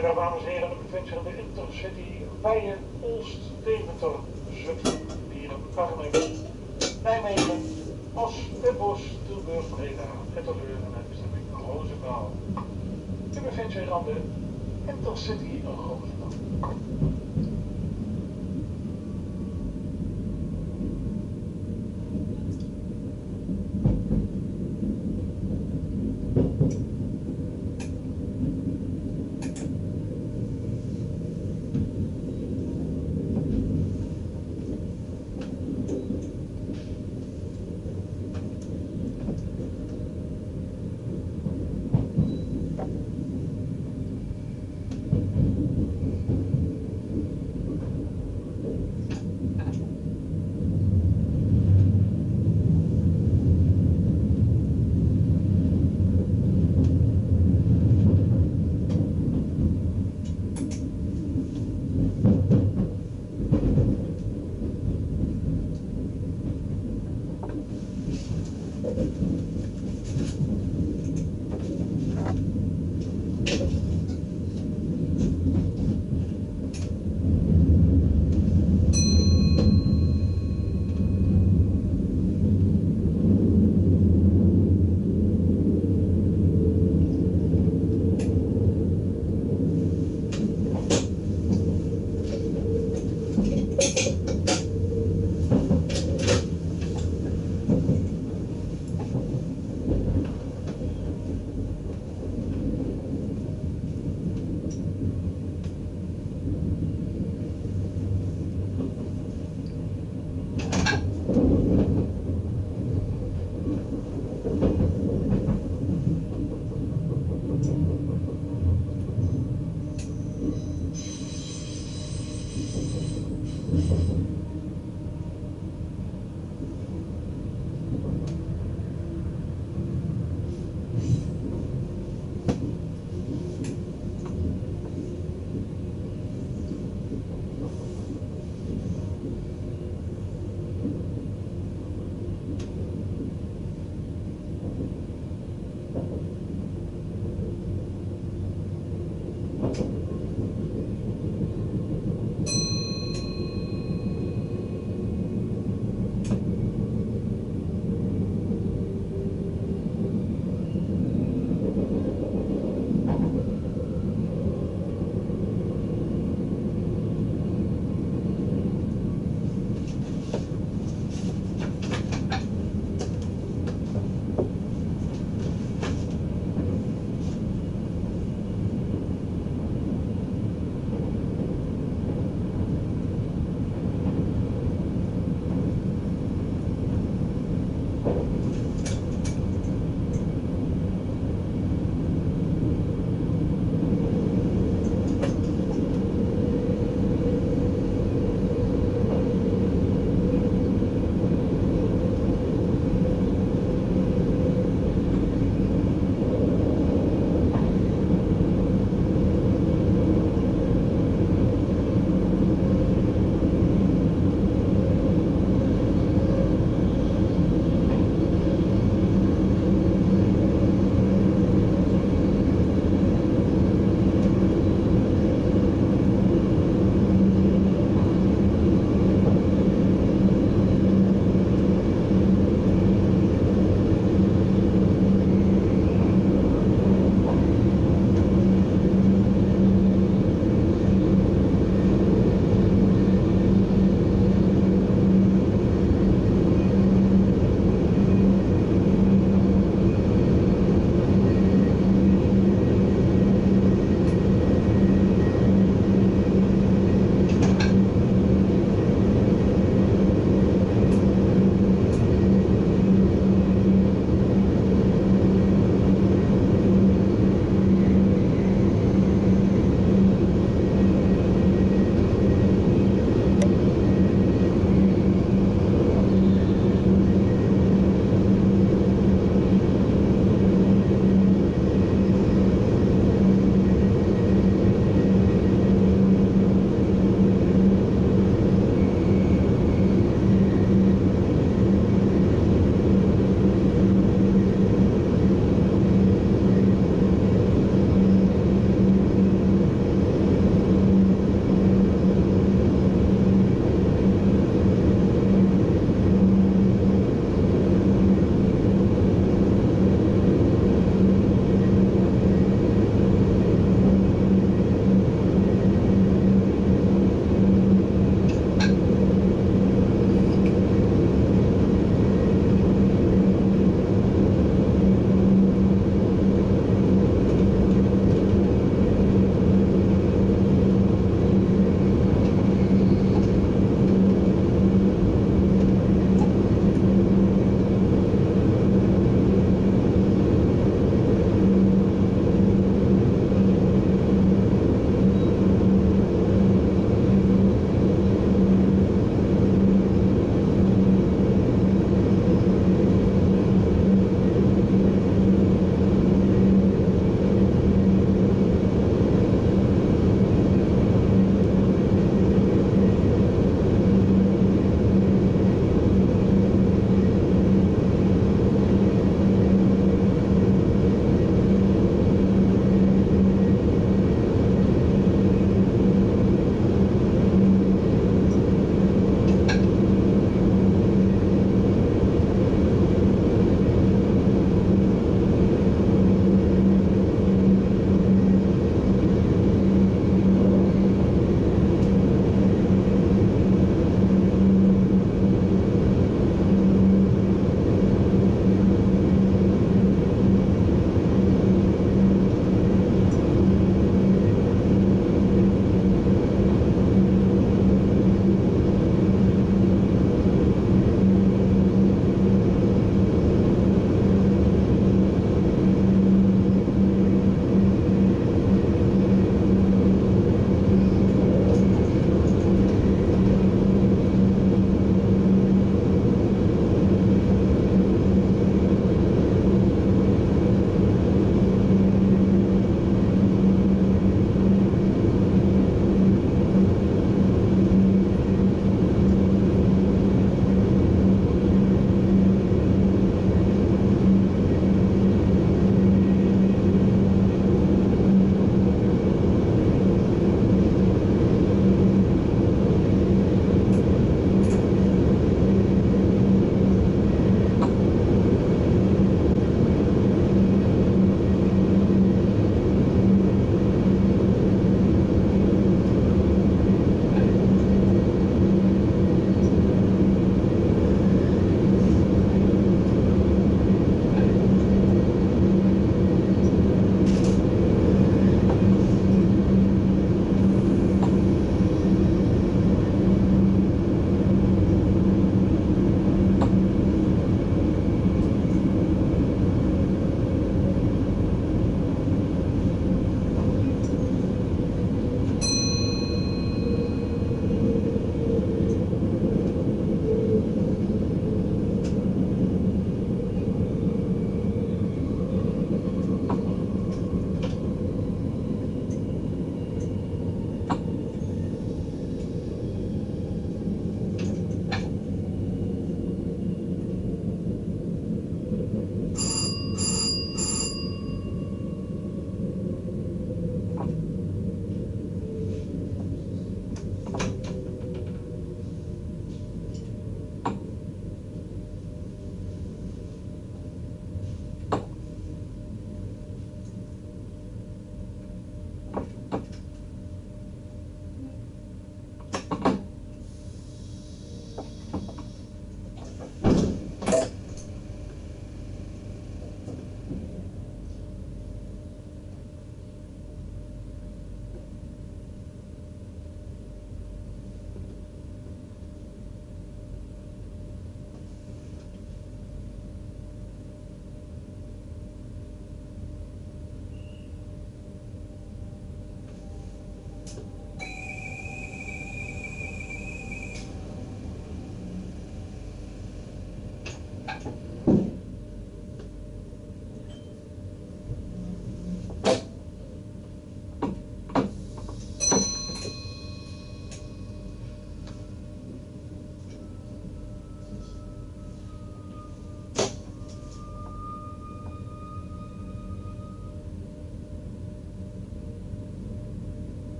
Dames en heren, adventure in de Intercity Bijen, Olst, Deventer, Zutphen, Dieren, Arnhem, Nijmegen, Os, Den Tilburg, Breda, Etteleur en het bestemming Roosendaal. U bevindt zich aan de Intercity Roosendaal.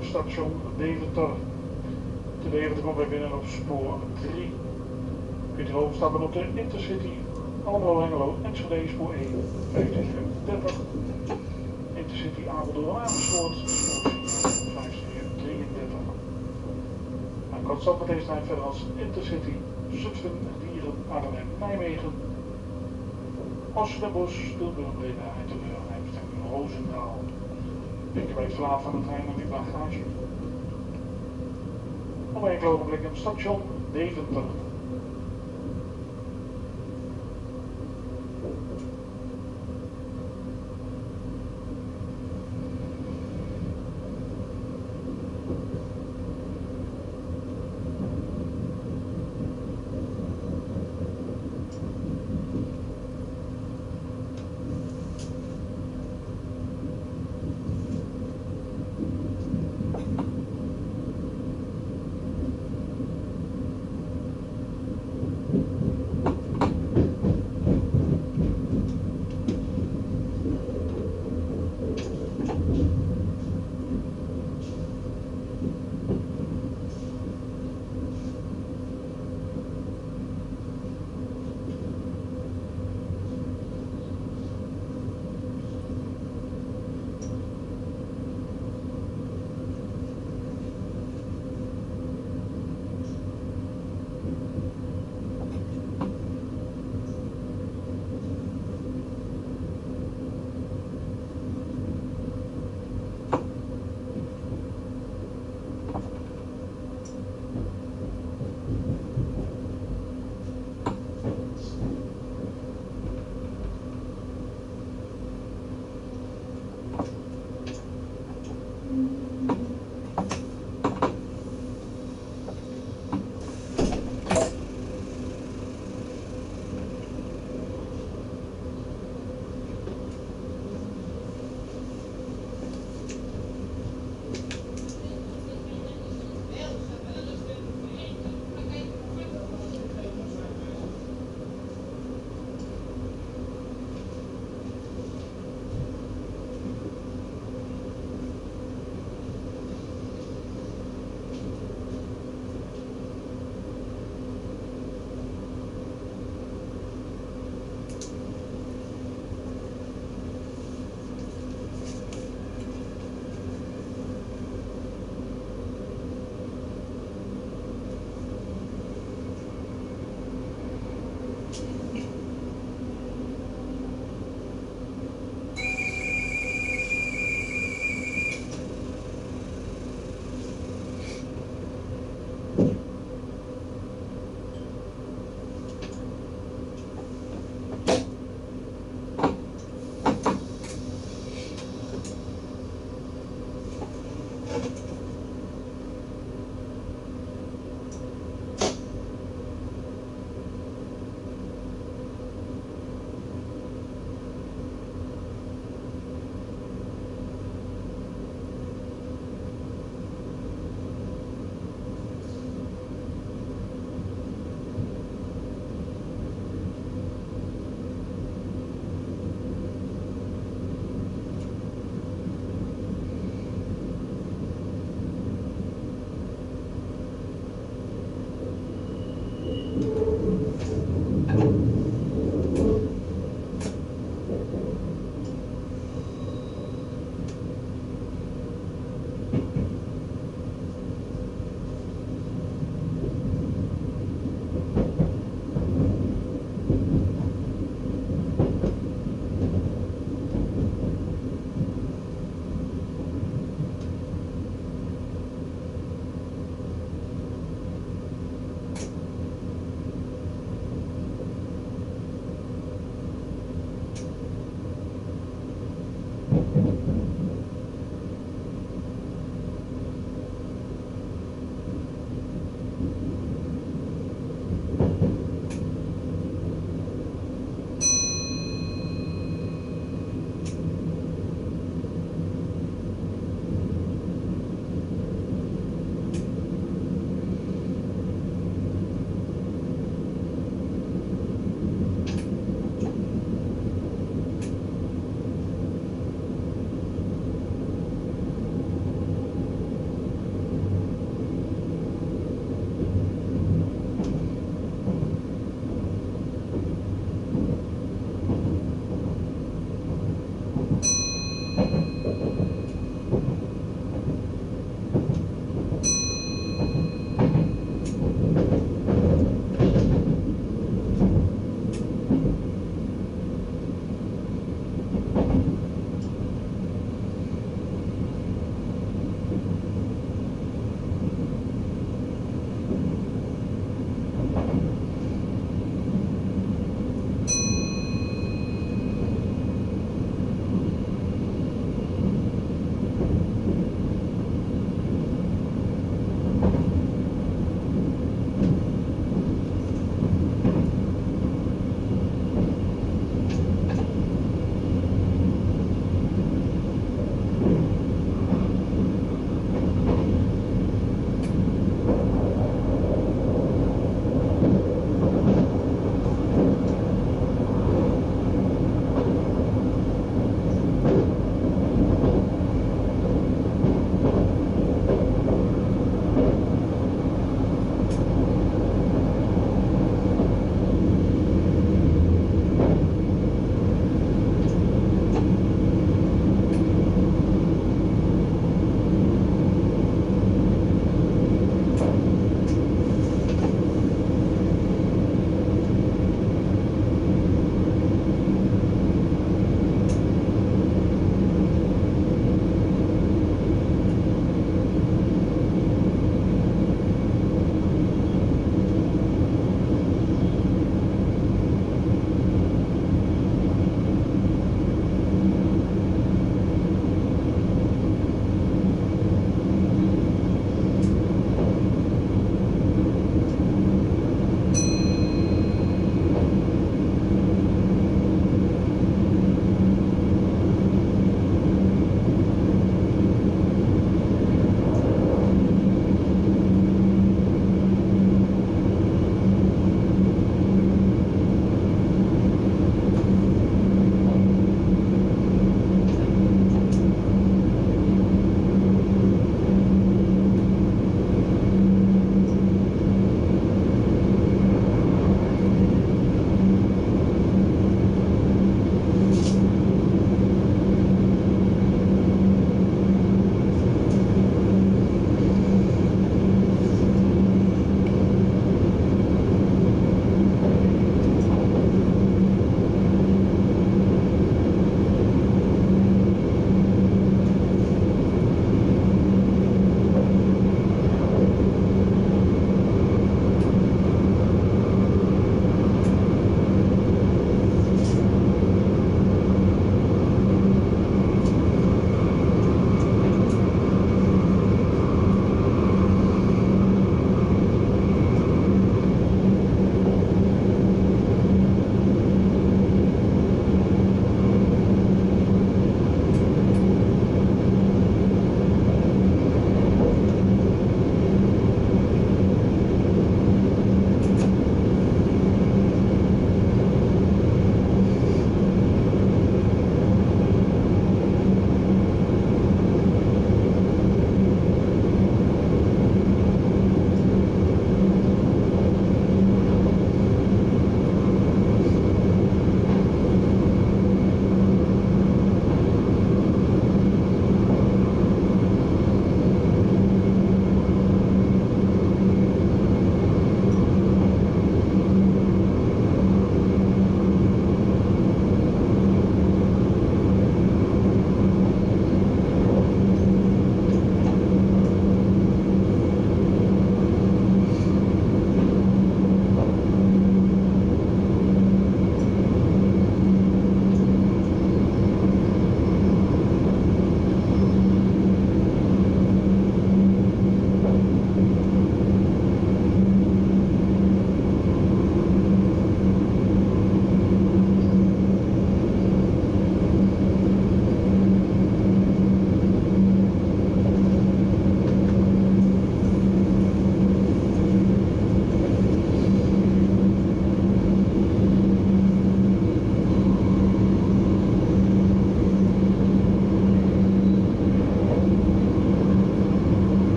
Station Deventer. Te Deventer komt wij binnen op spoor 3. Kunt u overstappen op de Intercity Almelo Hengelo Enschede spoor 1 1530. Intercity Apeldoorn Amersfoort spoor 1533. En kort stap met deze tijd verder als Intercity Zutphen, Dieren, Arnhem, Nijmegen. Os, Den Bosch, Tilburg, Breda, Eindhoven, Eindhoven, Roosendaal. Ik het verlaat van de trein naar die bagage. Om enkele ogenblikken station Deventer.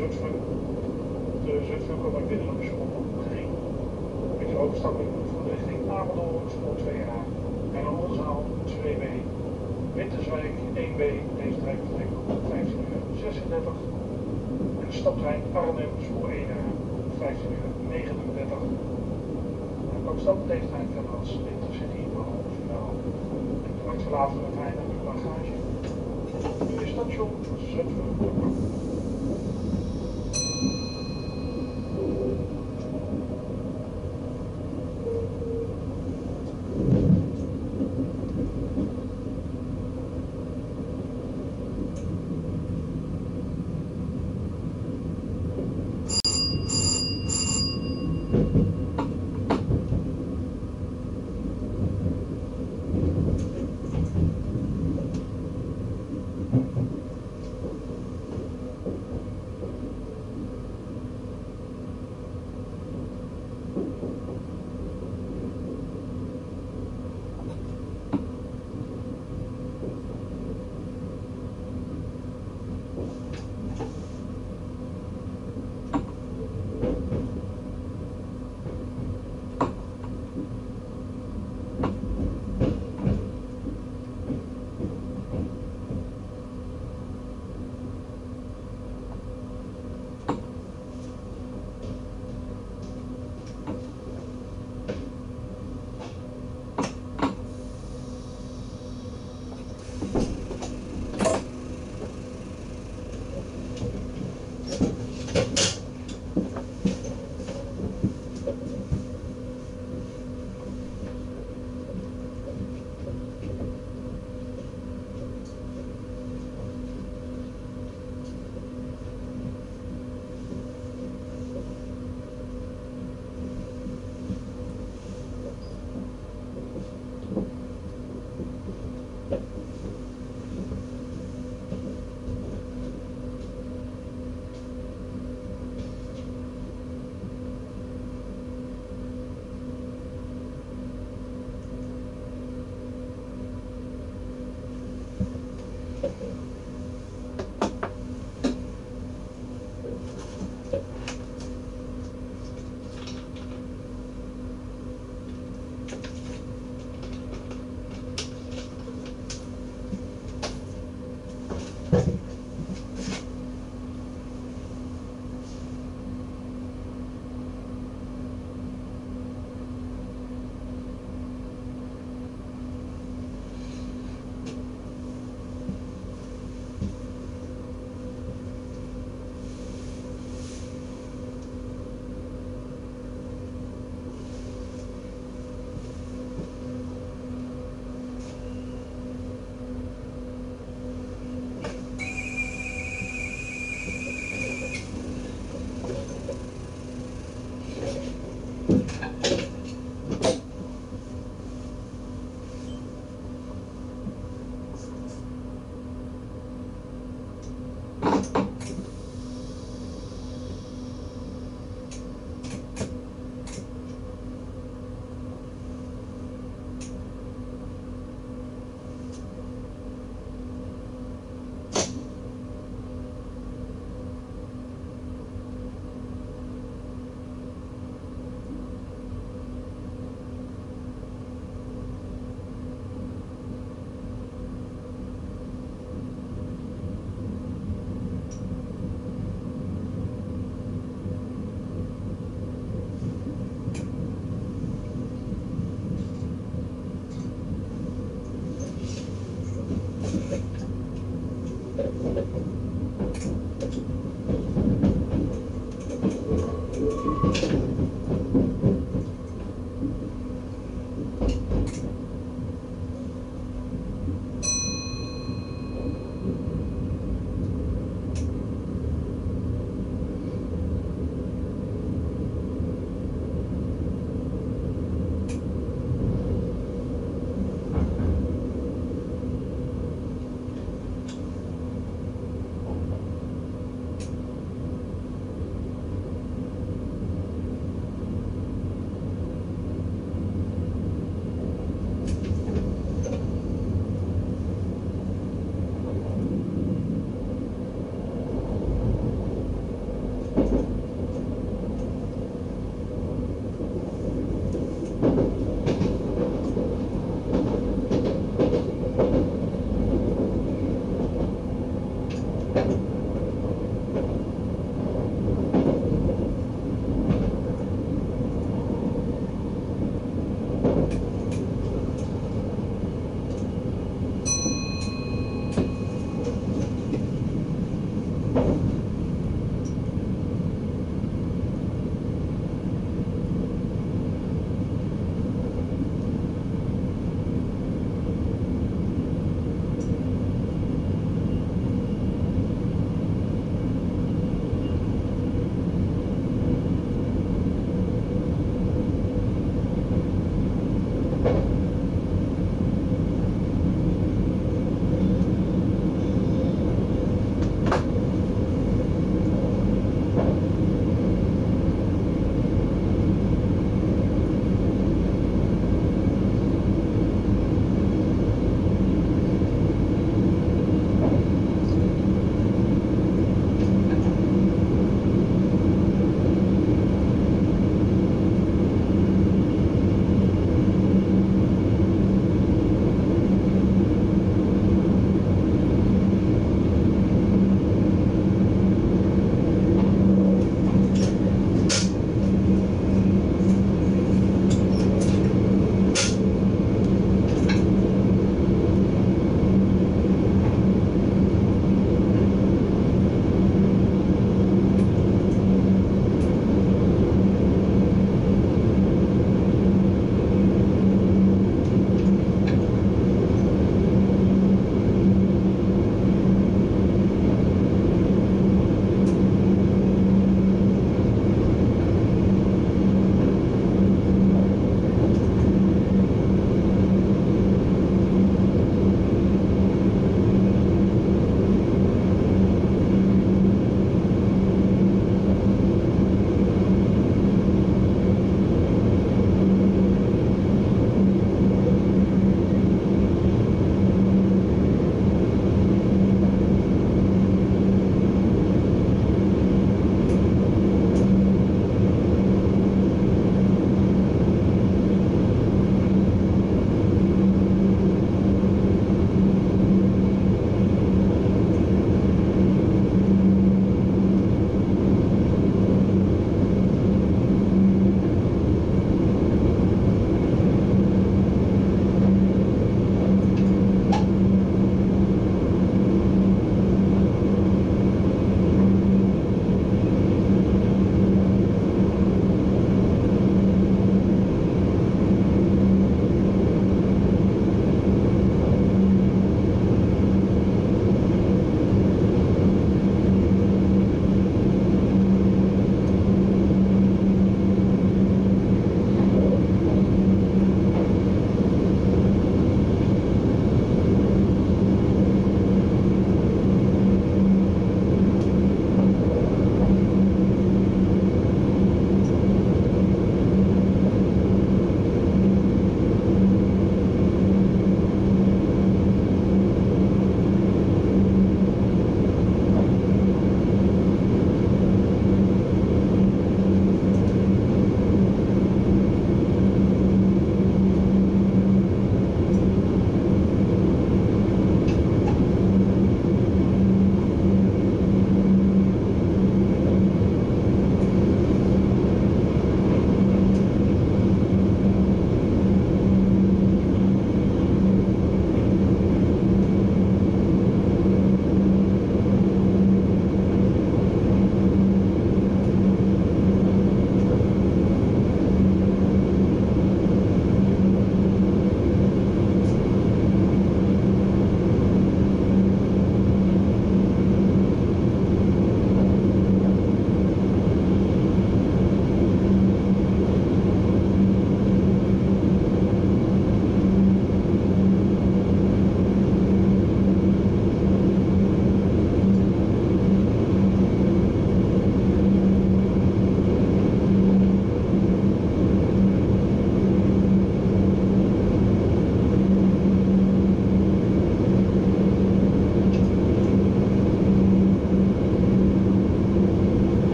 Uh-oh.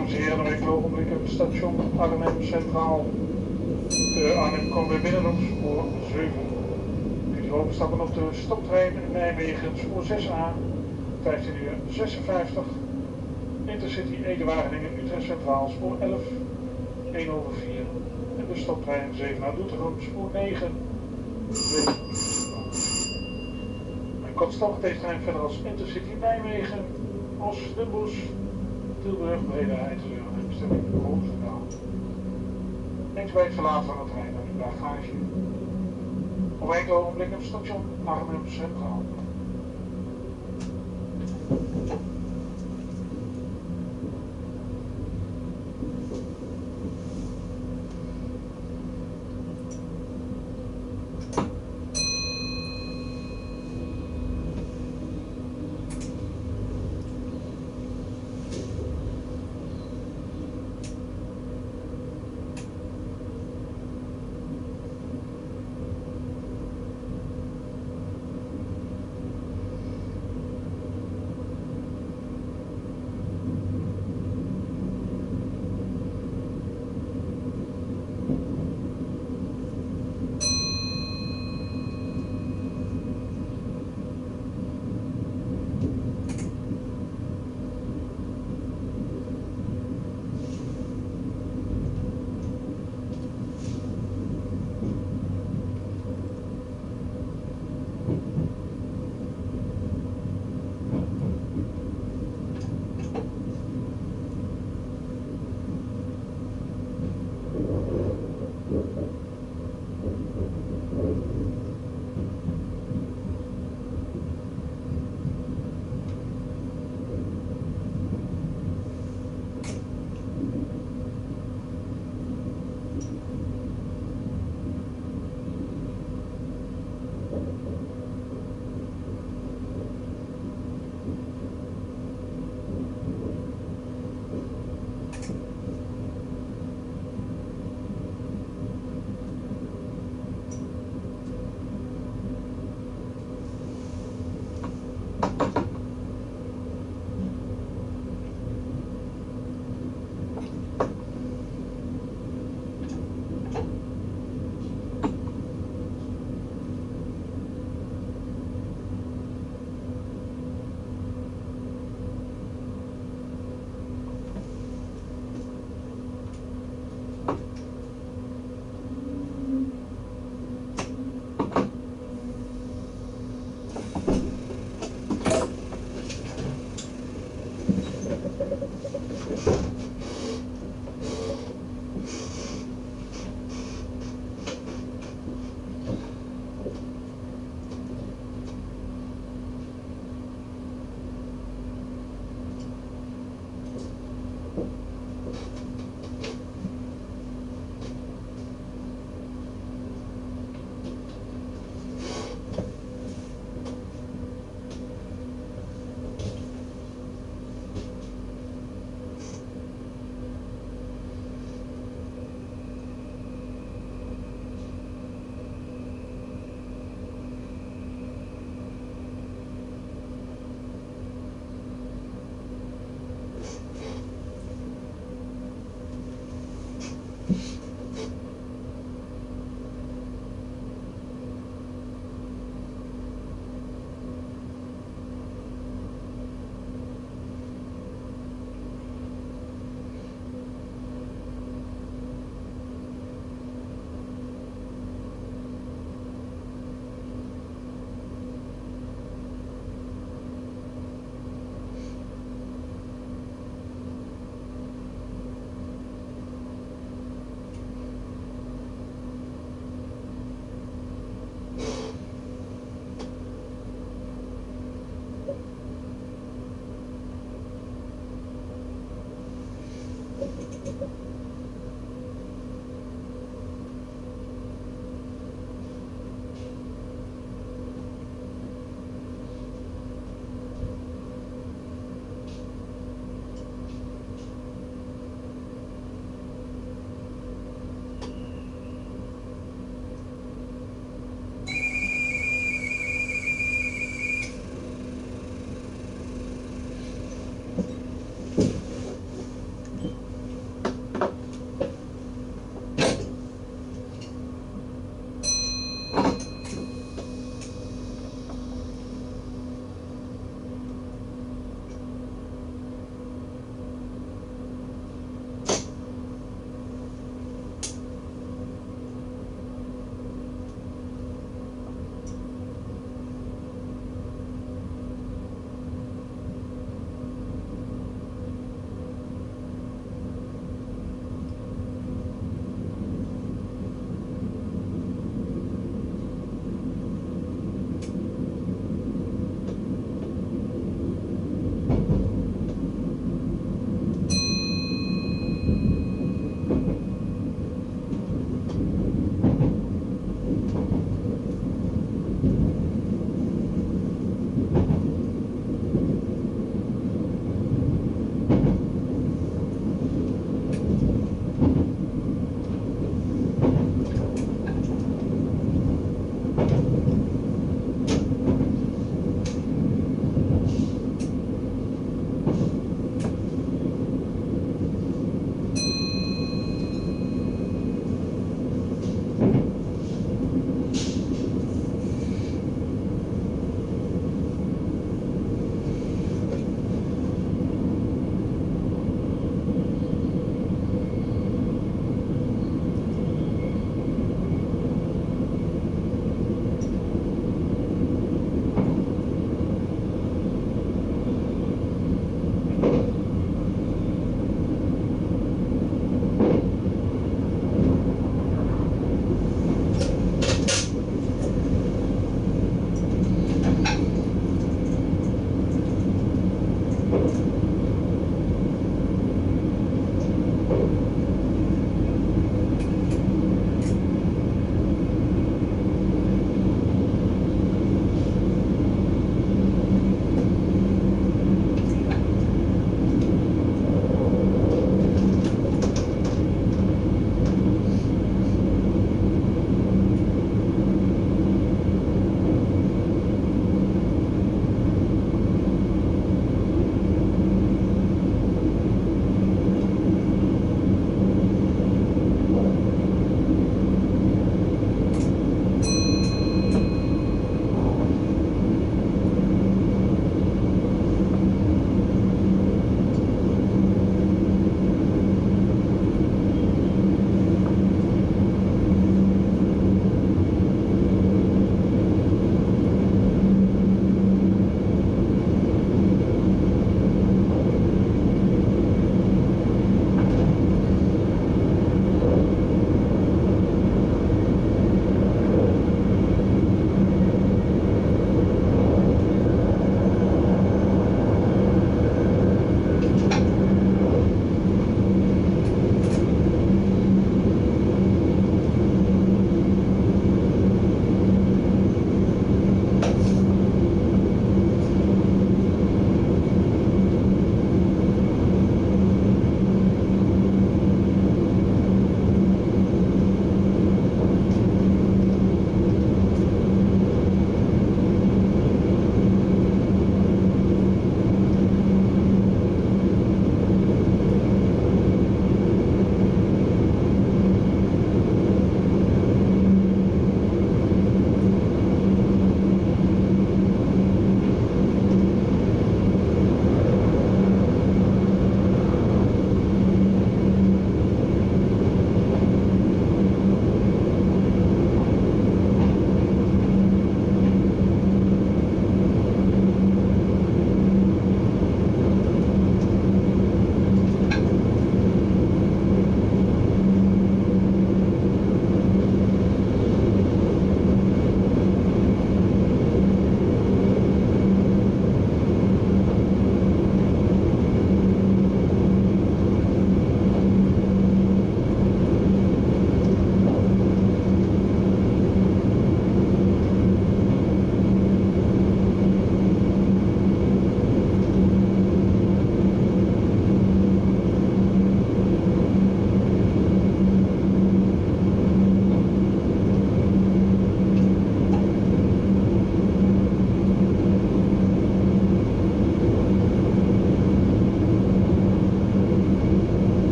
Dames en heren, even ogenblik op station Arnhem Centraal. De Arnhem komt weer binnen op spoor 7. Jullie overstappen op de stoptrein in Nijmegen, spoor 6A, 15 uur 56. Intercity Ede-Wageningen, Utrecht Centraal, spoor 11, 1 over 4. En de stoptrein 7 naar Doetinchem, spoor 9, 2 En kortstondig deze trein verder als Intercity Nijmegen, Os, Den Bosch, Tilburg, Breda, Eindhoven en bestemming Roosendaal. Eens bij het verlaten van de trein naar uw bagage. Op enkele ogenblikken op station Arnhem Centraal.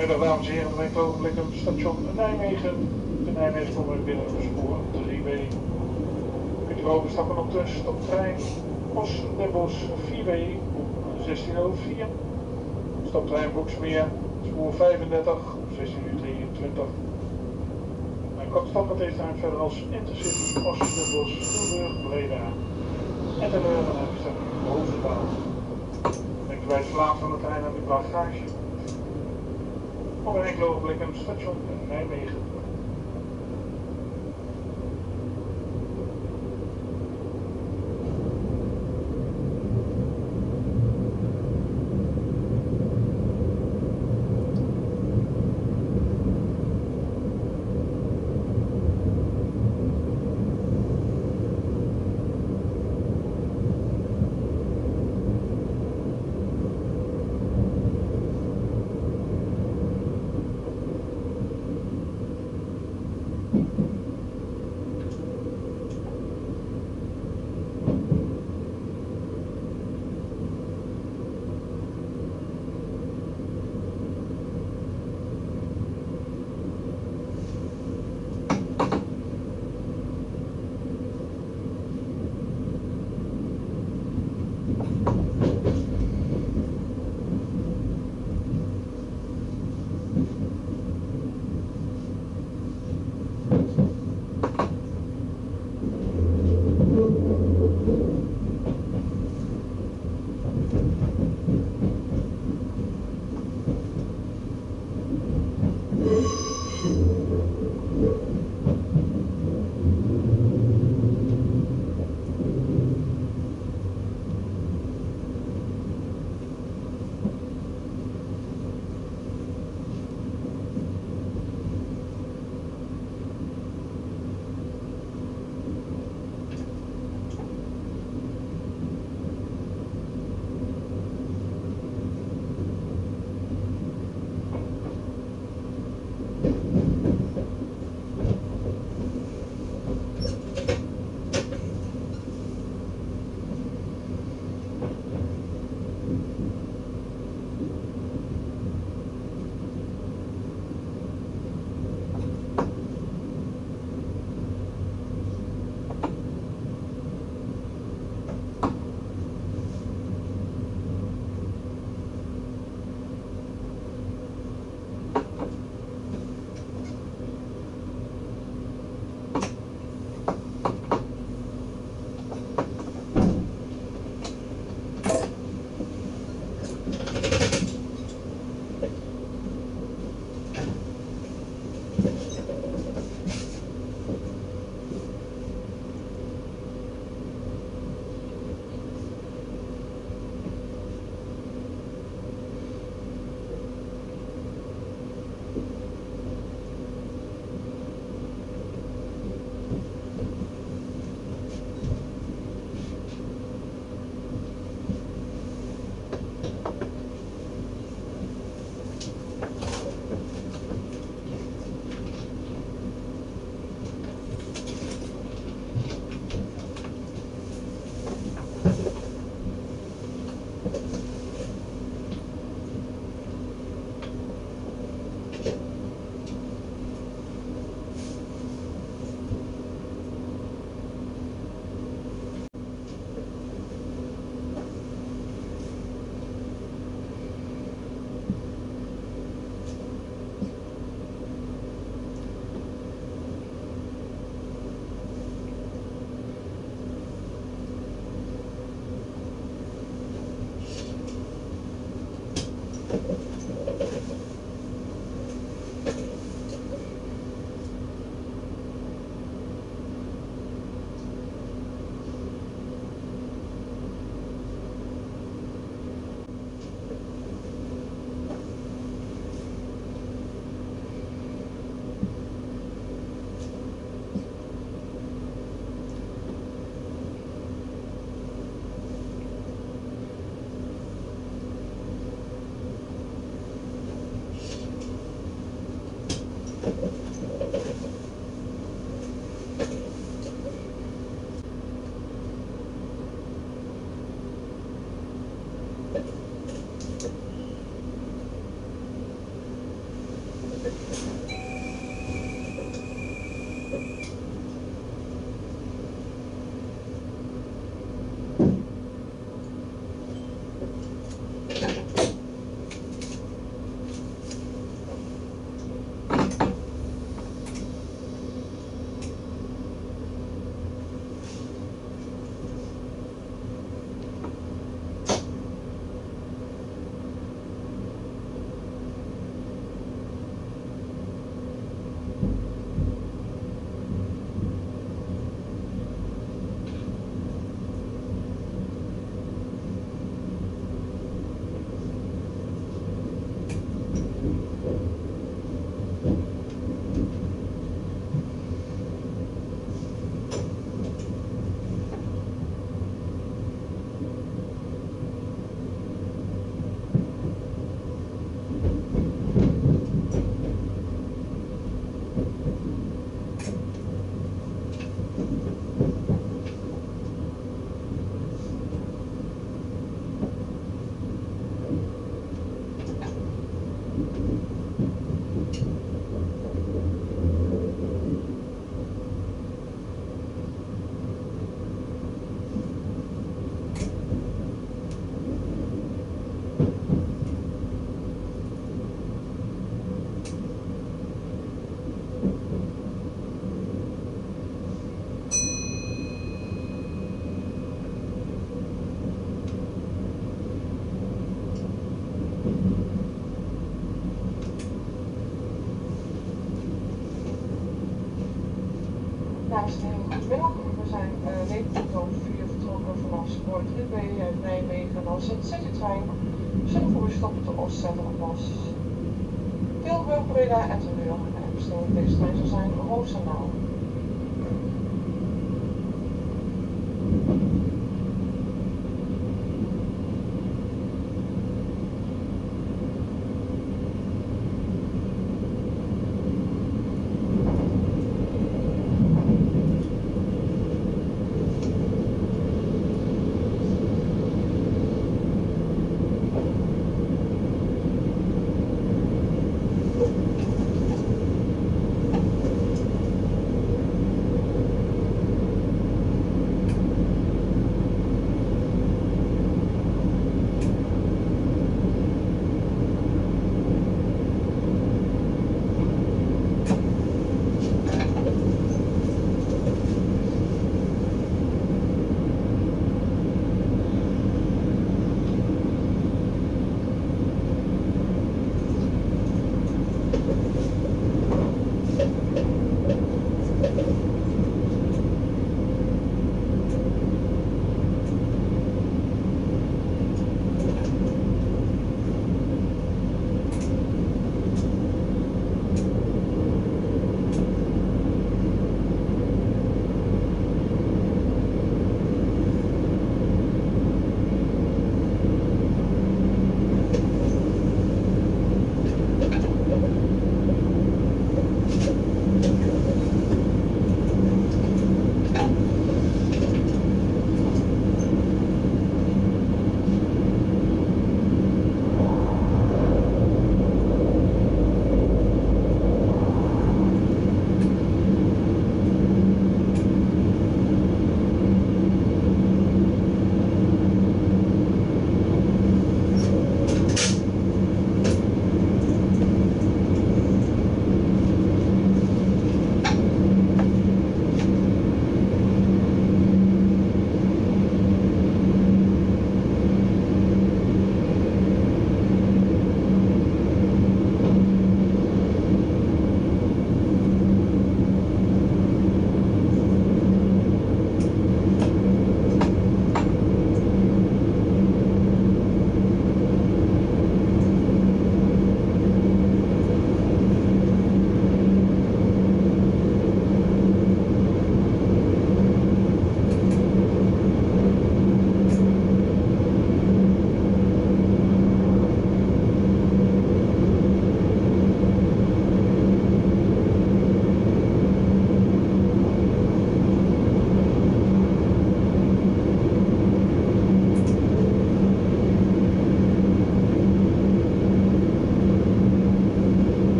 Goedemiddag dames en heren, mijn ogenblik op station Nijmegen. De Nijmegen komen binnen op spoor 3B. Kunt u overstappen op de stoptrein Os Den Bosch 4B op 1604. Stoptrein Boksmeer, spoor 35 op 1623. Mijn kortstap met deze trein verder als Intercity Os Den Tilburg Breda. En de Leuven en bestemming Roosendaal. Denk bij het verlaten van de trein aan de bagage. Enkele ogenblik een station Nijmegen.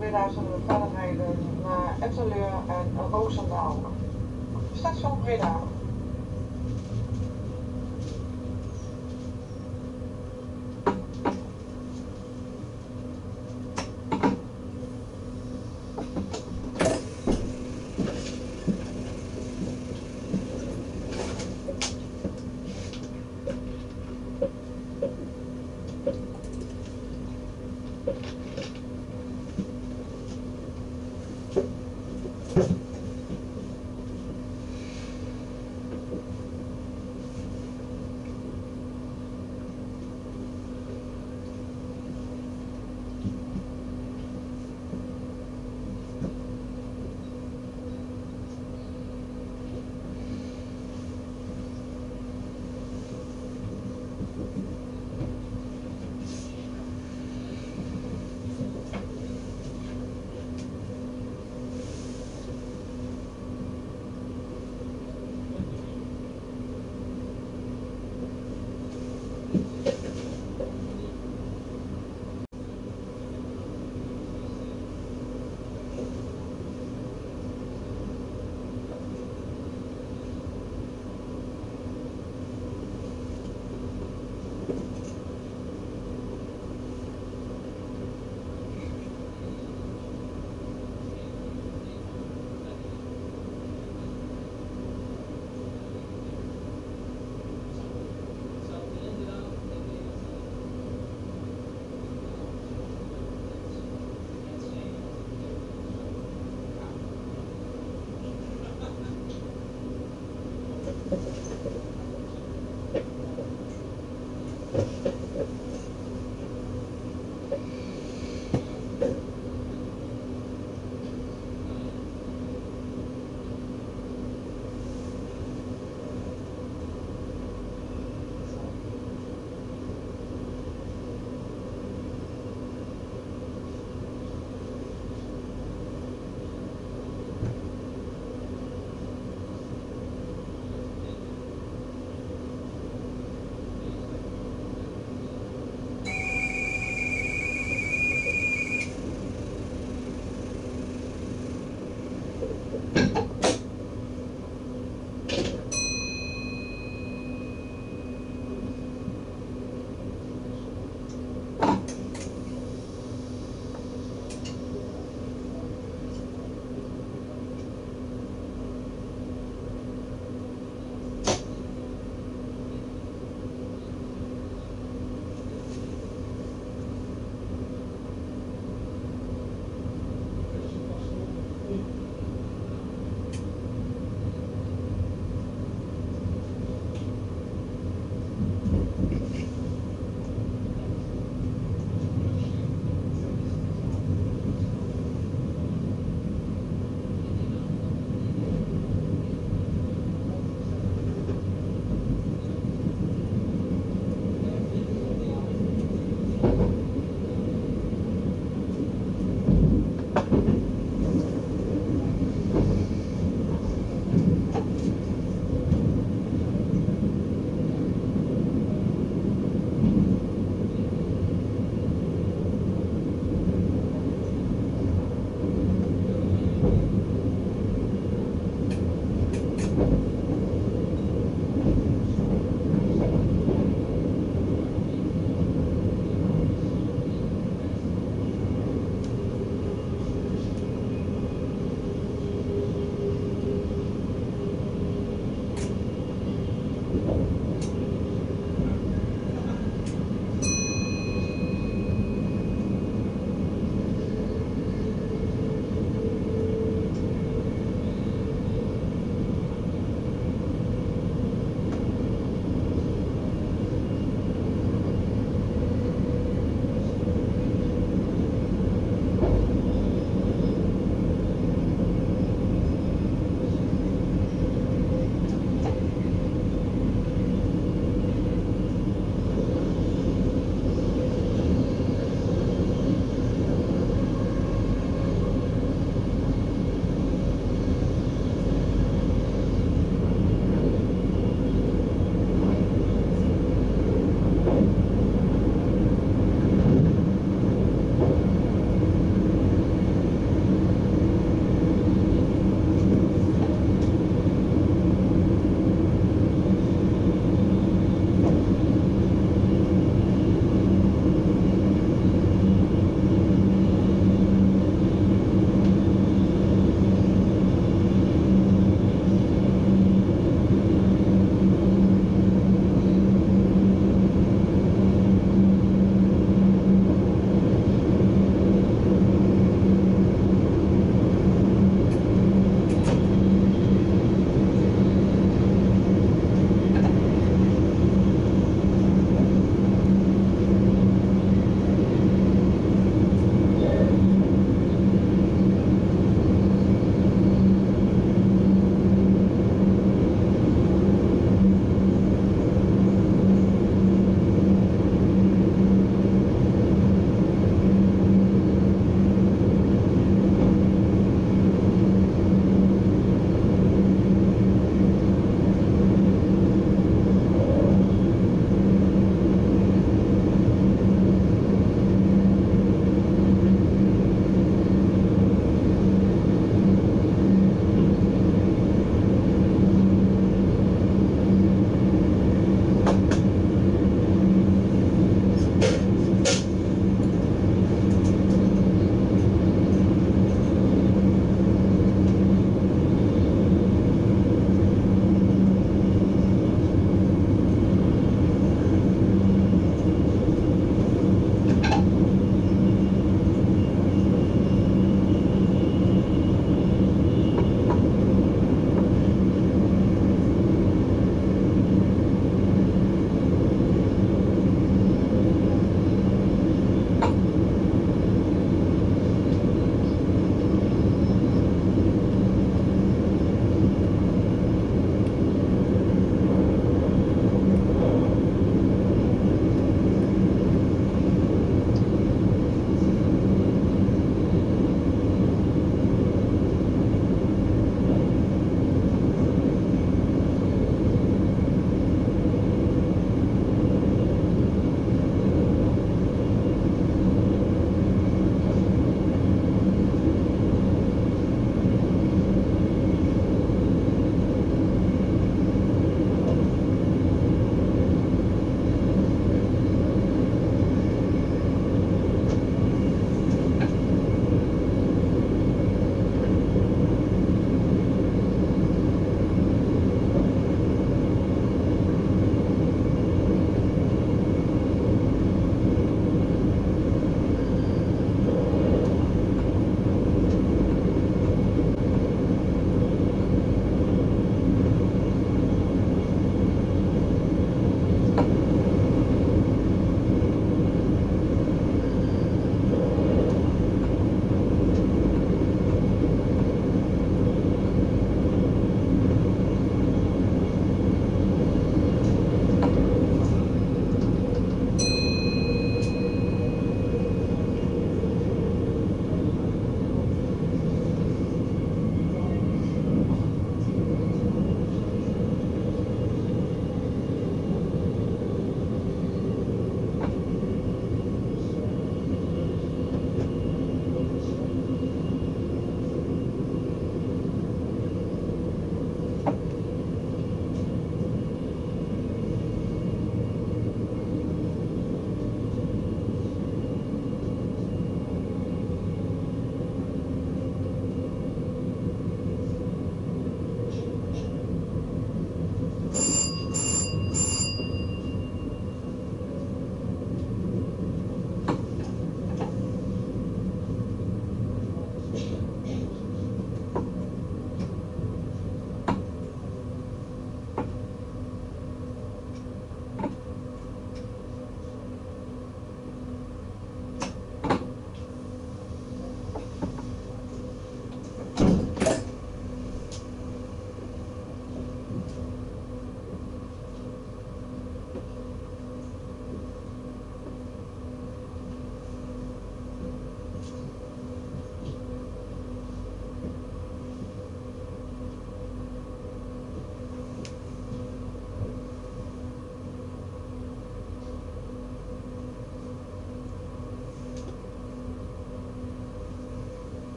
Na Breda zullen we verder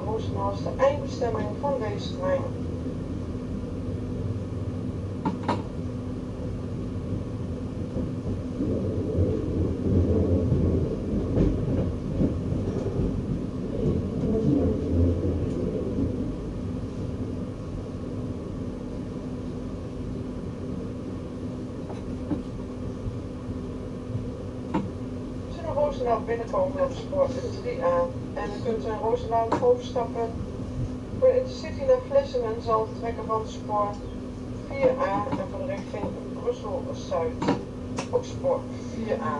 Roosendaal. Roosendaal is de eindbestemming van deze trein. Als u Roosendaal binnenkomen op spoor 3A en u kunt in Roosendaal overstappen voor de Intercity naar Vlissingen zal het trekken van spoor 4A en voor de richting Brussel-Zuid op spoor 4A.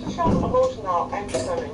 Station Roosendaal, eindbestemming.